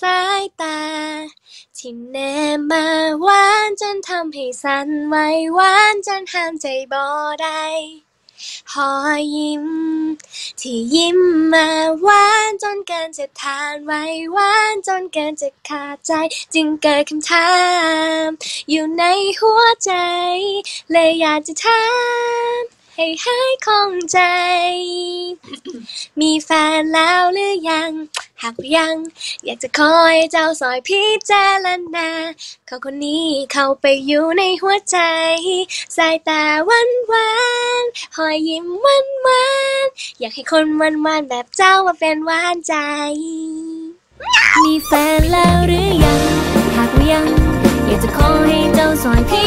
สายตา ที่แนบมาหวานจนทำให้สั่นไหวหวานจนห้ามใจบ่ได้หอยยิ้ม ที่ยิ้มมาหวานจนเกินจะทานไหวหวานจนเกินจะขาดใจ จึงเกิดคำถาม อยู่ในหัวใจ เลยอยากจะถามให้หายคล่องใจ มีแฟนแล้วหรือยัง หากยัง อยากจะขอให้เจ้าสอยพิจารณาเขาคนนี้เข้าไปอยู่ในหัวใจ สายตาหวานหวานหอยยิ้มหวานหวานอยากให้คนหวานหวานแบบเจ้ามาเป็นหวานใจ มีแฟนแล้วหรือยังหากว่ายัง อยากจะขอให้เจ้าสอนพิ